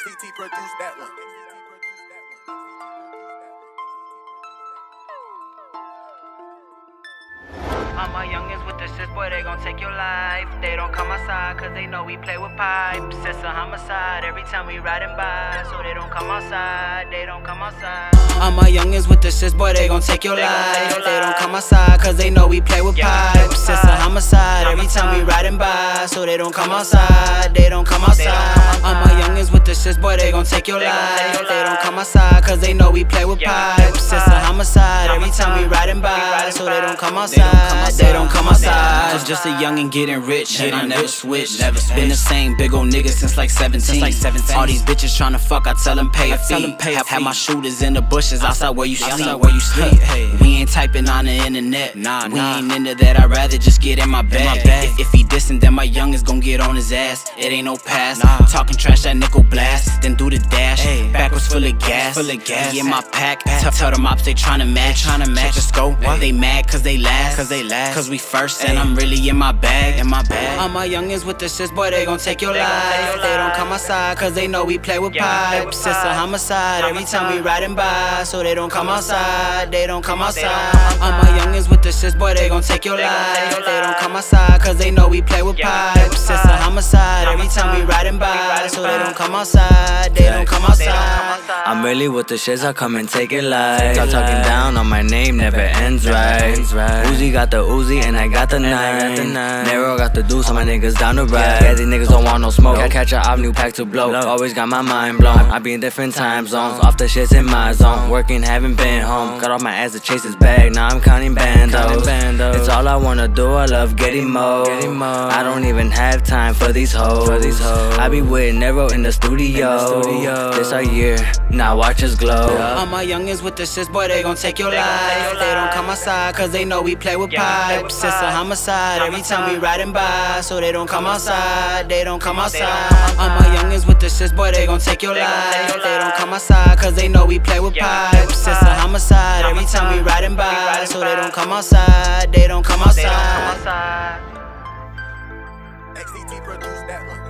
XCT produced that one. All my youngins with the sis, boy, they gon' take your life. They don't come outside, cause they know we play with pipes. It's a homicide every time we riding by. So they don't come outside, they don't come outside. All my youngins with the sis, boy, they gon' take your life. They don't come outside, cause they know we play with pipes. It's a homicide every time we riding by. So they don't come outside, they don't come outside. All my youngins with the sis, boy, they gon' take your life. They don't come outside, cause they know we play with pipes. It's a homicide every time we riding by. So they don't come outside, they don't come outside. was just a youngin' getting rich, and I never switched. Never been the same big old nigga since like 17. Since like 17. All these bitches tryna fuck, I tell them pay a fee. Pay have, have my shooters in the bushes outside where you sleep. Where you sleep. Hey. We ain't typing on the internet. Nah, we nah. ain't into that. I'd rather just get in my bag. In my bag. If, if he dissing, then my youngins gon' get on his ass. It ain't no pass. Nah. Talking trash, that nickel blast. Then do the dash. Hey. Backwards full of gas. Full of gas. In my pack. pack. Tell the ops they tryna match. Tryna match. Check the scope. What? They mad cause they last. Cause they last. Cause we first and I'm really in my bag. In my bag. All my youngins with the sis, boy, they gon' take your life. They don't come outside cause they know we play with pipes. It's a homicide every time we riding by. So they don't come outside, they don't come outside. All my youngins with the sis, boy, they gon' take your life. They don't come outside cause they know we play with pipes. It's a homicide every time we riding by. So they don't come outside, they don't come outside. I'm really with the shits, I come and take it live. Talk talking down on my name never ends right. Uzi got the Uzi and I got the nine. Narrow got the deuce, so my niggas down the ride. Yeah, these niggas don't want no smoke. I catch a new pack to blow. Always got my mind blown. I be in different time zones. Off the shits in my zone. Working, haven't been home. Got off my ass to chase this bag. Now I'm counting bandos. It's all I wanna do. I love getting mo. I don't even have time for these hoes. I be with Nero in the studio. studio This our year. Now watch us glow. All my youngins with the sis, boy, they gon' take your life. They don't come outside cause they know we play with pipes. It's a homicide every time we riding by. So they don't come outside, they don't come outside. All my youngins with the sis, boy, they gon' take your life. They don't come outside cause they know we play with pipes. It's a homicide every time we riding by. So they don't come outside, they don't come outside. CT produced that one.